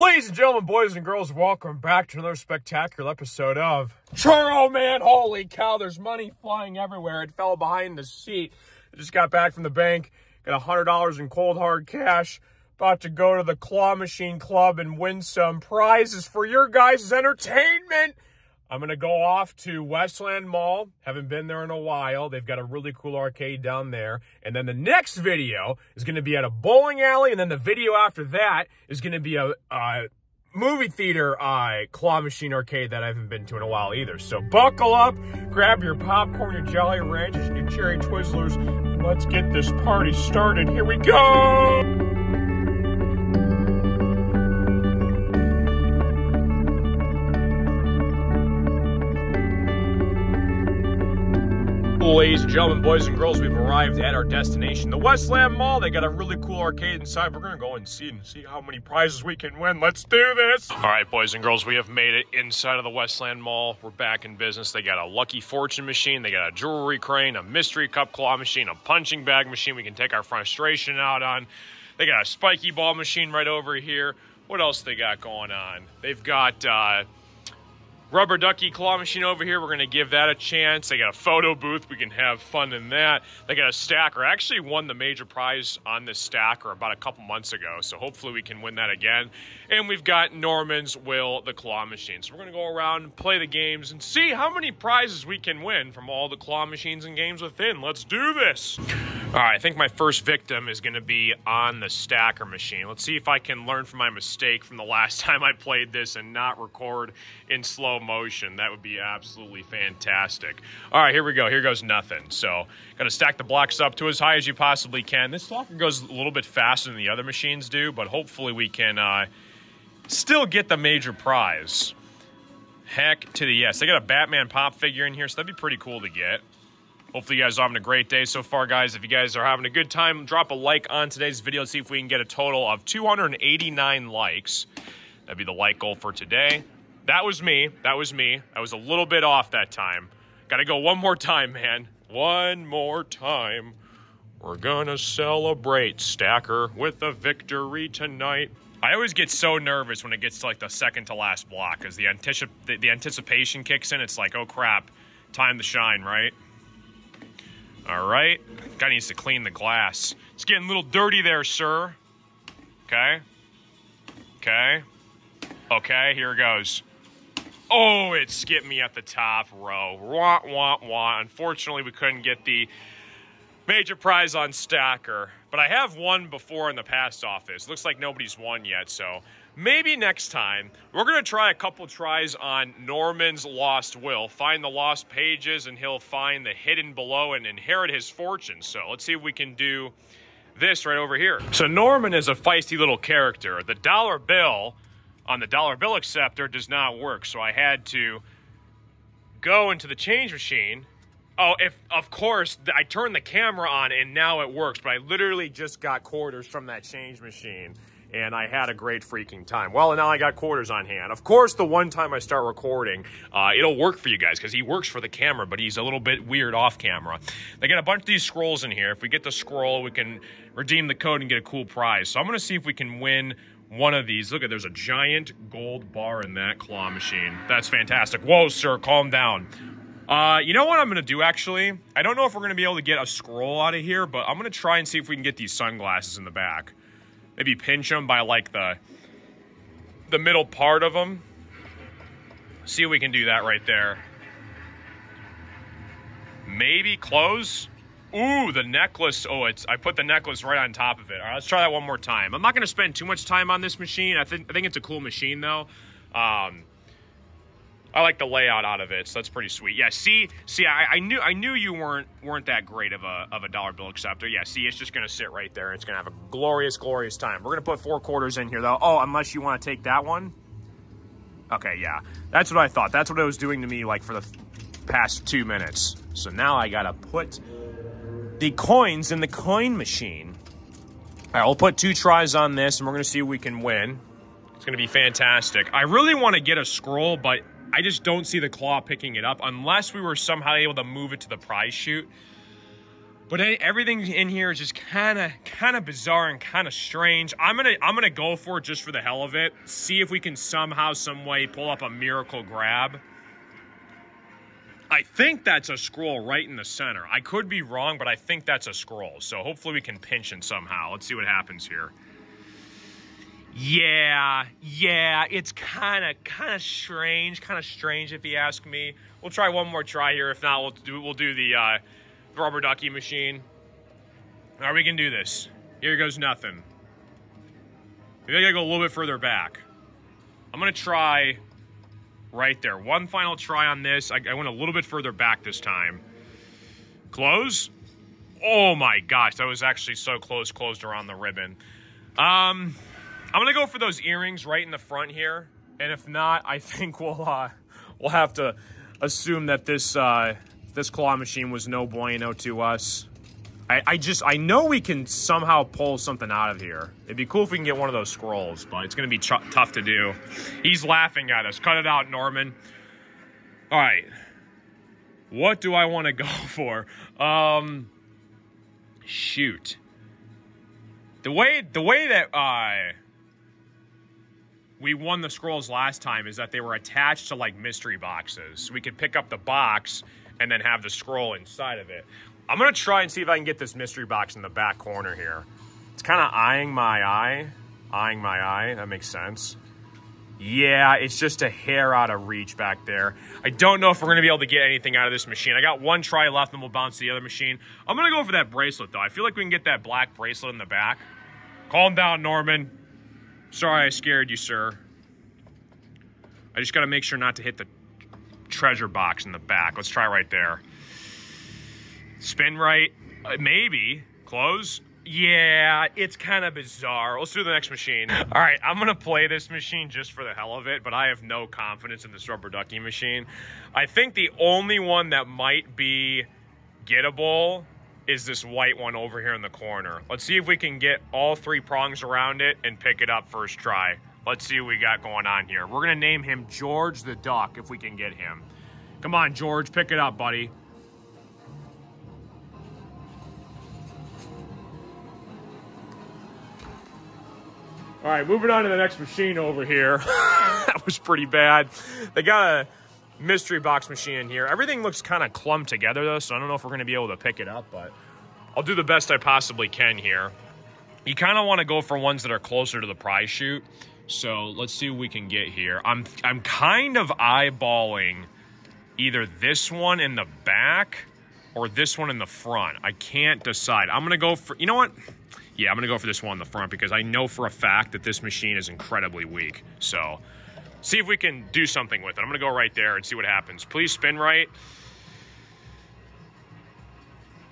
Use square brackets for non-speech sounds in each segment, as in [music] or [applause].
Ladies and gentlemen, boys and girls, welcome back to another spectacular episode of Churro Man. Holy cow, there's money flying everywhere. It fell behind the seat. I just got back from the bank, got $100 in cold hard cash. About to go to the Claw Machine Club and win some prizes for your guys' entertainment. I'm going to go off to Westland Mall. Haven't been there in a while. They've got a really cool arcade down there. And then the next video is going to be at a bowling alley. And then the video after that is going to be a, a movie theater uh, claw machine arcade that I haven't been to in a while either. So buckle up, grab your popcorn, your Jolly Ranchers, and your Cherry Twizzlers. Let's get this party started. Here we go! Ladies and gentlemen, boys and girls, we've arrived at our destination, the Westland Mall. They got a really cool arcade inside. We're gonna go and see and see how many prizes we can win. Let's do this. All right, boys and girls, we have made it inside of the Westland Mall. We're back in business. They got a Lucky Fortune machine, they got a jewelry crane, a mystery cup claw machine, a punching bag machine we can take our frustration out on. They got a spiky ball machine right over here. What else they got going on? They've got uh, Rubber Ducky Claw Machine over here. We're going to give that a chance. They got a photo booth. We can have fun in that. They got a stacker. I actually won the major prize on this stacker about a couple months ago, so hopefully we can win that again. And we've got Norman's Will, the Claw Machine. So we're going to go around, play the games, and see how many prizes we can win from all the claw machines and games within. Let's do this. All right, I think my first victim is going to be on the stacker machine. Let's see if I can learn from my mistake from the last [laughs] time I played this and not record in slow motion. That would be absolutely fantastic. All right, here we go. Here goes nothing. So, got to stack the blocks up to as high as you possibly can. This stacker goes a little bit faster than the other machines do, but hopefully we can uh, still get the major prize. Heck to the yes. They got a Batman pop figure in here, so that'd be pretty cool to get. Hopefully you guys are having a great day so far, guys. If you guys are having a good time, drop a like on today's video. Let's see if we can get a total of 289 likes. That'd be the like goal for today. That was me. That was me. I was a little bit off that time. Got to go one more time, man. One more time. We're gonna celebrate Stacker with a victory tonight. I always get so nervous when it gets to like the second to last block because the, anticip- the, the anticipation kicks in. It's like, oh crap, time to shine, right? All right. Guy needs to clean the glass. It's getting a little dirty there, sir. Okay. Okay. Okay, here it goes. Oh, it skipped me at the top row. Wah, wah, wah. Unfortunately, we couldn't get the major prize on Stacker. But I have won before in the past office. Looks like nobody's won yet, so maybe next time we're going to try a couple tries on Norman's Lost Will. Find the lost pages, and he'll find the hidden below and inherit his fortune. So let's see if we can do this right over here. So Norman is a feisty little character. The dollar bill on the dollar bill acceptor does not work, so I had to go into the change machine Oh, if of course I turned the camera on and now it works, but I literally just got quarters from that change machine and I had a great freaking time. Well, now I got quarters on hand. Of course, the one time I start recording, uh, it'll work for you guys because he works for the camera, but he's a little bit weird off camera. They got a bunch of these scrolls in here. If we get the scroll, we can redeem the code and get a cool prize. So I'm going to see if we can win one of these. Look at there's a giant gold bar in that claw machine. That's fantastic. Whoa, sir, calm down. Uh, you know what I'm going to do, actually? I don't know if we're going to be able to get a scroll out of here, but I'm going to try and see if we can get these sunglasses in the back. Maybe pinch them by, like, the, the middle part of them. See if we can do that right there. Maybe close. Ooh, the necklace. Oh, it's I put the necklace right on top of it. All right, let's try that one more time. I'm not going to spend too much time on this machine. I think I think it's a cool machine, though. Um, I like the layout out of it, so that's pretty sweet. Yeah, see, see, I, I, knew I knew you weren't weren't that great of a of a dollar bill acceptor. Yeah, see, it's just gonna sit right there. It's gonna have a glorious, glorious time. We're gonna put four quarters in here though. Oh, unless you want to take that one. Okay, yeah, that's what I thought. That's what it was doing to me like for the past two minutes. So now I gotta put the coins in the coin machine. All right, we'll put two tries on this, and we're gonna see if we can win. It's gonna be fantastic. I really want to get a scroll, but I just don't see the claw picking it up unless we were somehow able to move it to the prize chute. But everything in here is just kind of kind of bizarre and kind of strange. I'm gonna I'm gonna go for it just for the hell of it. See if we can somehow, some way, pull up a miracle grab. I think that's a scroll right in the center. I could be wrong, but I think that's a scroll. So hopefully we can pinch it somehow. Let's see what happens here. Yeah, yeah, it's kind of kind of strange, kind of strange if you ask me. We'll try one more try here. If not, we'll do we'll do the uh, rubber ducky machine. All right, we can do this. Here goes nothing. Maybe I gotta go a little bit further back. I'm gonna try right there. One final try on this. I, I went a little bit further back this time. Close. Oh my gosh, that was actually so close, closed around the ribbon. Um, I'm gonna go for those earrings right in the front here, and if not, I [laughs] think we'll uh, we'll have to assume that this uh, this claw machine was no bueno to us. I, I just, I know we can somehow pull something out of here. It'd be cool if we can get one of those scrolls, but it's to be tough to do. He's laughing at us. Cut it out, Norman. All right. What do I want to [laughs] go for? Um, shoot. The way, the way that, uh, we won the scrolls last time is that they were attached to like mystery boxes. We could pick up the box and then have the scroll inside of it. I'm to try and see if I can get this mystery box in the back corner here. It's kind of eyeing my eye. Eyeing my eye. That makes sense. Yeah, it's just a hair out of reach back there. I don't know if we're to be able to get anything out of this machine. I got one try left, and we'll bounce to the other machine. I'm to go for that bracelet, though. I feel like we can get that black bracelet in the back. Calm down, Norman. Sorry I scared you, sir. I just got to make sure not to hit the treasure box in the back. Let's try right there. Spin right, uh, maybe. Close. Yeah, it's kind of bizarre. Let's do the next machine. All right, I'm to play this machine just for the hell of it, but I have no confidence in this rubber ducky machine. I think the only one that might be gettable is this white one over here in the corner. Let's see if we can get all three prongs around it and pick it up first try. Let's see what we got going on here. We're to name him George the Duck if we can get him. Come on, George, pick it up, buddy. All right, moving on to the next machine over here. [laughs] that was pretty bad. They got a mystery box machine in here. Everything looks kind of clumped together, though, so I don't know if we're going to be able to pick it up, but I'll do the best I possibly can here. You kind of want to go for ones that are closer to the prize chute. So let's see what we can get here. I'm, I'm kind of eyeballing either this one in the back or this one in the front. I can't decide. I'm going to go for, you know what? Yeah, I'm going to go for this one in the front because I know for a fact that this machine is incredibly weak. So, see if we can do something with it. I'm going to go right there and see what happens. Please spin right.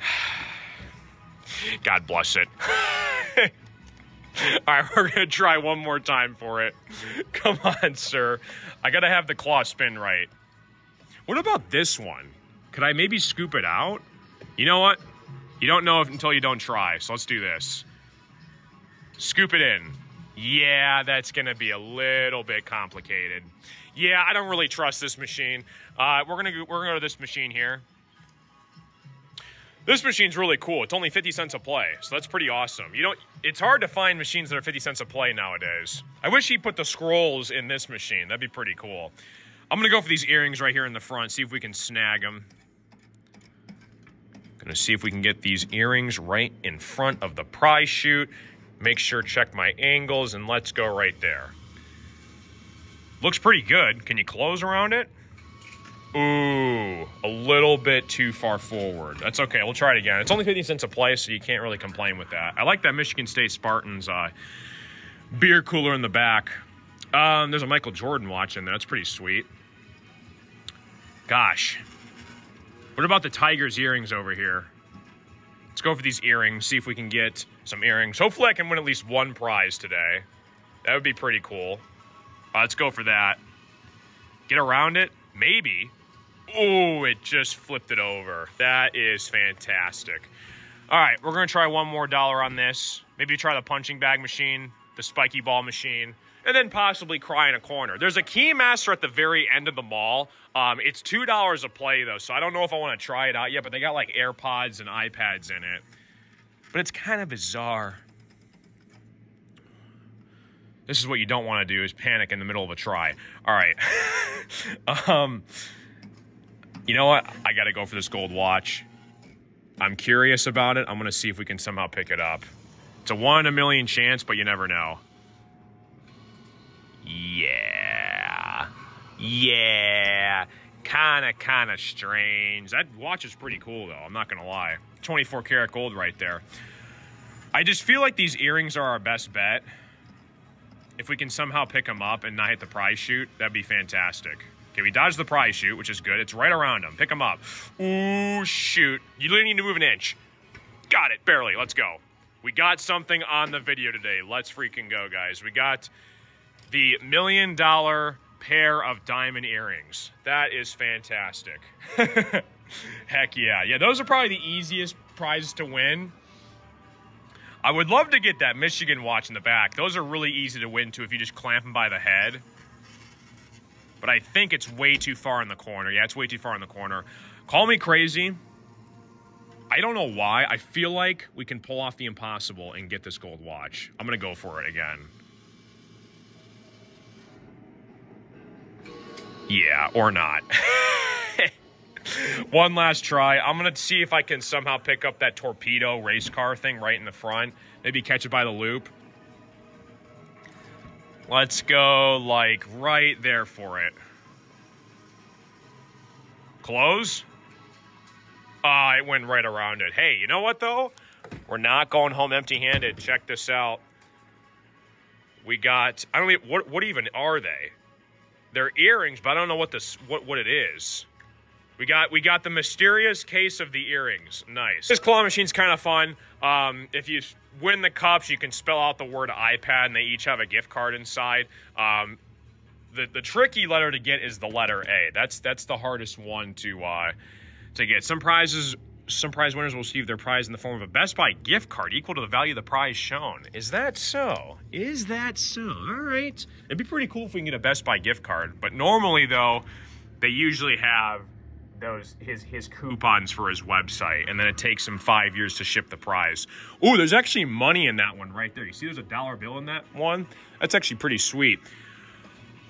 [sighs] God bless it. [laughs] All right, we're going to try one more time for it. [laughs] Come on, sir. I got to have the claw spin right. What about this one? Could I maybe scoop it out? You know what? You don't know until you don't try, so let's do this. Scoop it in. Yeah, that's going to be a little bit complicated. Yeah, I don't really trust this machine. Uh, we're gonna we're gonna go to this machine here. This machine's really cool. It's only 50 cents a play, so that's pretty awesome. You know, it's hard to find machines that are 50 cents a play nowadays. I wish he put the scrolls in this machine. That'd be pretty cool. I'm gonna go for these earrings right here in the front, see if we can snag them. Gonna see if we can get these earrings right in front of the prize chute. Make sure check my angles and let's go right there. Looks pretty good. Can you close around it? Ooh, a little bit too far forward. That's okay. We'll try it again. It's only 50 cents a play, so you can't really complain with that. I like that Michigan State Spartans uh, beer cooler in the back. Um, there's a Michael Jordan watch in there. That's pretty sweet. Gosh. What about the Tiger's earrings over here? Let's go for these earrings, see if we can get some earrings. Hopefully I can win at least one prize today. That would be pretty cool. Uh, let's go for that. Get around it? Maybe. Oh, it just flipped it over. That is fantastic. All right, we're going to try one more dollar on this. Maybe try the punching bag machine, the spiky ball machine. And then possibly cry in a corner. There's a Keymaster at the very end of the mall. Um, it's two dollars a play though, so I don't know if I want to try it out yet. But they got like AirPods and iPads in it. But it's kind of bizarre. This is what you don't want to do: is panic in the middle of a try. All right. [laughs] um, you know what? I got to go for this gold watch. I'm curious about it. I'm gonna see if we can somehow pick it up. It's a one in a million chance, but you never know. Yeah. Yeah. Kinda, kinda strange. That watch is pretty cool, though. I'm not gonna lie. 24 karat gold right there. I just feel like these earrings are our best bet. If we can somehow pick them up and not hit the prize chute, that'd be fantastic. Okay, we dodged the prize chute, which is good. It's right around them. Pick them up. Ooh, shoot. You literally need to move an inch. Got it, barely. Let's go. We got something on the video today. Let's freaking go, guys. We got the million dollar pair of diamond earrings. That is fantastic. [laughs] Heck yeah. Yeah, those are probably the easiest prizes to win. I would love to get that Michigan watch in the back. Those are really easy to win too if you just clamp them by the head. But I think it's way too far in the corner. Yeah, it's way too far in the corner. Call me crazy. I don't know why. I feel like we can pull off the impossible and get this gold watch. I'm going to go for it again. Yeah, or not. [laughs] One last try. I'm going to see if I can somehow pick up that torpedo race car thing right in the front. Maybe catch it by the loop. Let's go, like, right there for it. Close. Ah, it went right around it. Hey, you know what, though? We're not going home empty-handed. Check this out. We got, I don't even, what, what even are they? They're earrings, but I don't know what this what what it is. We got we got the mysterious case of the earrings. Nice. This claw machine's kind of fun. Um, if you win the cups, you can spell out the word iPad, and they each have a gift card inside. Um, the the tricky letter to get is the letter A. That's that's the hardest one to uh, to get. Some prizes some prize winners will receive their prize in the form of a Best Buy gift card equal to the value of the prize shown. Is that so? Is that so? All right. It'd be pretty cool if we can get a Best Buy gift card. But normally, though, they usually have those his his coupons for his website, and then it takes him five years to ship the prize. Ooh, there's actually money in that one right there. You see, there's a dollar bill in that one. That's actually pretty sweet.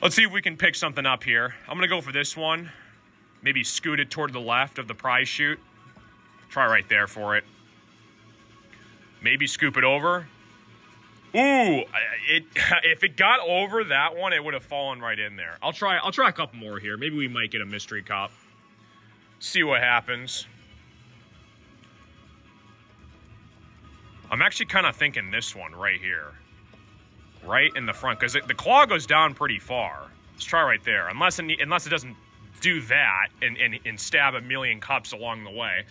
Let's see if we can pick something up here. I'm gonna go for this one. Maybe scoot it toward the left of the prize chute. Try right there for it. Maybe scoop it over. Ooh, it [laughs] if it got over that one, it would have fallen right in there. I'll try. I'll try a couple more here. Maybe we might get a mystery cop. See what happens. I'm actually kind of thinking this one right here, right in the front, because the claw goes down pretty far. Let's try right there. Unless it, unless it doesn't do that and, and, and stab a million cups along the way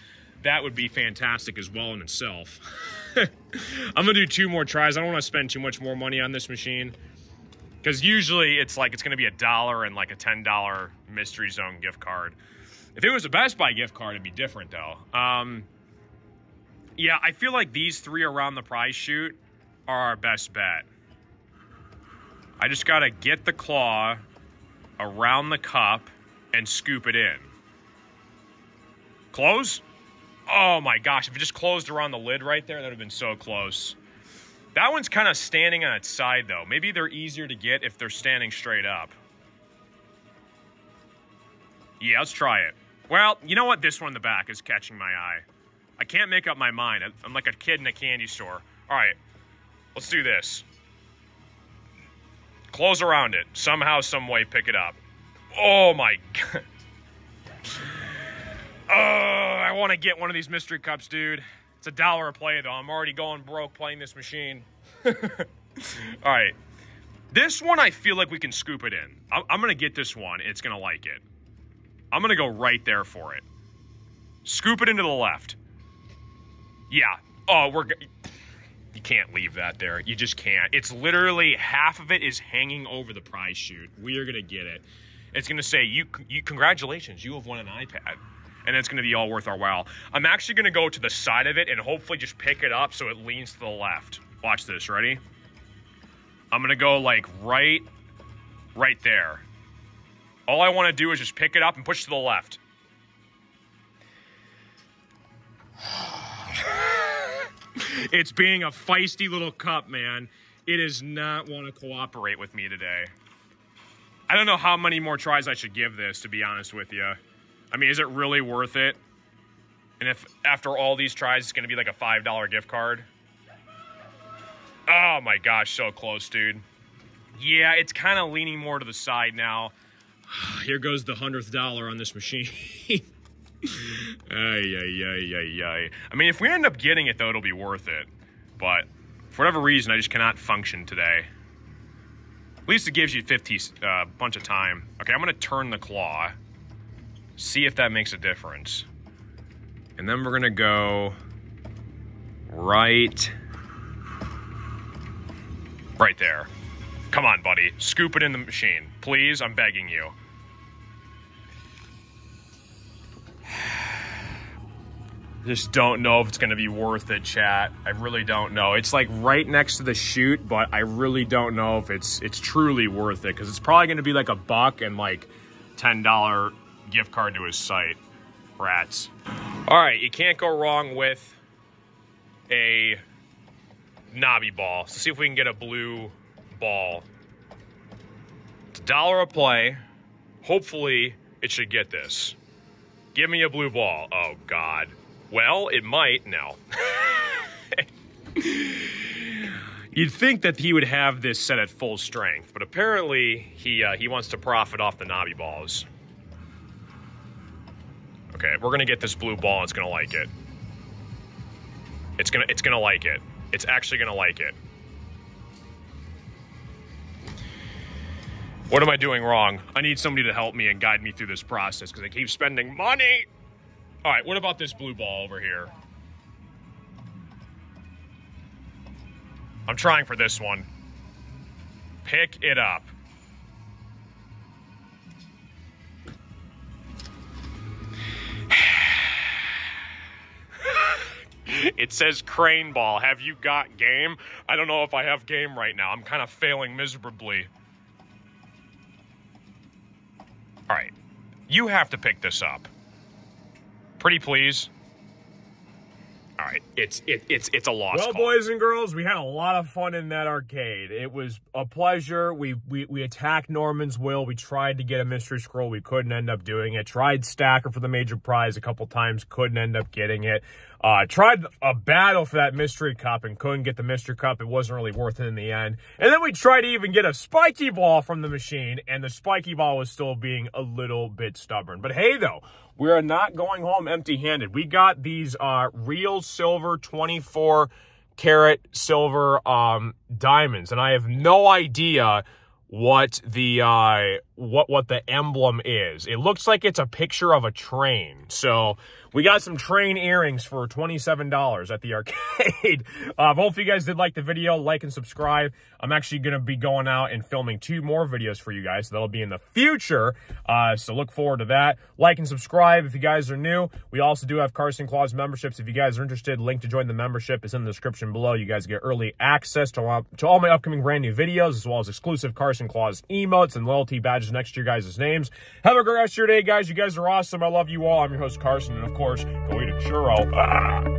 that would be fantastic as well in itself. [laughs] I'm gonna do two more tries. I don't want to spend too much more money on this machine because usually it's like it's gonna be a dollar and like a ten dollar mystery zone gift card. If it was a Best Buy gift card, it'd be different though. Um, yeah, I feel like these three around the prize chute are our best bet. I just gotta get the claw around the cup and scoop it in. Close. Oh my gosh, if it just closed around the lid right there, that would have been so close. That one's kind of standing on its side though. Maybe they're easier to get if they're standing straight up. Yeah, let's try it. Well, you know what? This one in the back is catching my eye. I can't make up my mind. I'm like a kid in a candy store. All right, let's do this. Close around it. Somehow, some way, pick it up. Oh my [laughs] god. Oh, I want to get one of these mystery cups, dude. It's a dollar a play, though. I'm already going broke playing this machine. [laughs] All right. This one, I feel like we can scoop it in. I'm, I'm going to get this one. It's going to like it. I'm going to go right there for it. Scoop it into the left. Yeah. Oh, we're... You can't leave that there. You just can't. It's literally half of it is hanging over the prize chute. We are going to get it. It's going to say, you, you, congratulations, you have won an iPad and it's going to be all worth our while. I'm actually going to go to the side of it and hopefully just pick it up so it leans to the left. Watch this, ready? I'm gonna go like right, right there. All I want to do is just pick it up and push to the left. [sighs] it's being a feisty little cup, man. It does not want to cooperate with me today. I don't know how many more tries I should give this, to be honest with you. I mean, is it really worth it? And if after all these tries, it's going to be like a $5 gift card? Oh my gosh, so close, dude. Yeah, it's kind of leaning more to the side now. [sighs] Here goes the hundredth dollar on this machine. [laughs] ay, ay, ay, ay, ay. I mean, if we end up getting it, though, it'll be worth it. But for whatever reason, I just cannot function today. At least it gives you 50 uh, bunch of time. Okay, I'm going to turn the claw. See if that makes a difference. And then we're to go right right there. Come on, buddy. Scoop it in the machine. Please, I'm begging you. [sighs] Just don't know if it's to be worth it, chat. I really don't know. It's like right next to the chute, but I really don't know if it's it's truly worth it because it's probably to be like a buck and like $10 gift card to his site. Rats. All right, you can't go wrong with a knobby ball. So see if we can get a blue ball. It's a dollar a play. Hopefully, it should get this. Give me a blue ball. Oh, God. Well, it might. No. [laughs] You'd think that he would have this set at full strength, but apparently he uh, he wants to profit off the knobby balls. Okay, we're gonna get this blue ball. It's gonna like it. It's gonna it's gonna like it. It's actually gonna like it. What am I doing wrong? I need somebody to help me and guide me through this process because I keep spending money. All right, what about this blue ball over here? I'm trying for this one. Pick it up. [laughs] it says crane ball. Have you got game? I don't know if I have game right now. I'm kind of failing miserably. All right. You have to pick this up. Pretty please. Right, it's it, it's it's a loss. Well, call. boys and girls, we had a lot of fun in that arcade. It was a pleasure. We we we attacked Norman's will. We tried to get a mystery scroll. We couldn't end up doing it. Tried Stacker for the major prize a couple times. Couldn't end up getting it. Uh, tried a battle for that mystery cup and couldn't get the mystery cup. It wasn't really worth it in the end. And then we tried to even get a spiky ball from the machine, and the spiky ball was still being a little bit stubborn. But hey, though, we are not going home empty-handed. We got these uh, real silver 24 carat silver um, diamonds, and I have no idea what the uh, what what the emblem is. It looks like it's a picture of a train. So we got some train earrings for $27 at the [laughs] arcade. uh, hopefully you guys did like the video. Like and subscribe. I'm actually going to be going out and filming two more videos for you guys. So that'll be in the future. Uh, so look forward to that. Like and subscribe if you guys are new. We also do have Carson Claws memberships. If you guys are interested, link to join the membership is in the description below. You guys get early access to, uh, to all my upcoming brand new videos, as well as exclusive Carson Claws emotes and loyalty badges next to your guys' names. Have a great rest of your day, guys. You guys are awesome. I love you all. I'm your host, Carson. And of course, go eat a churro. Ah.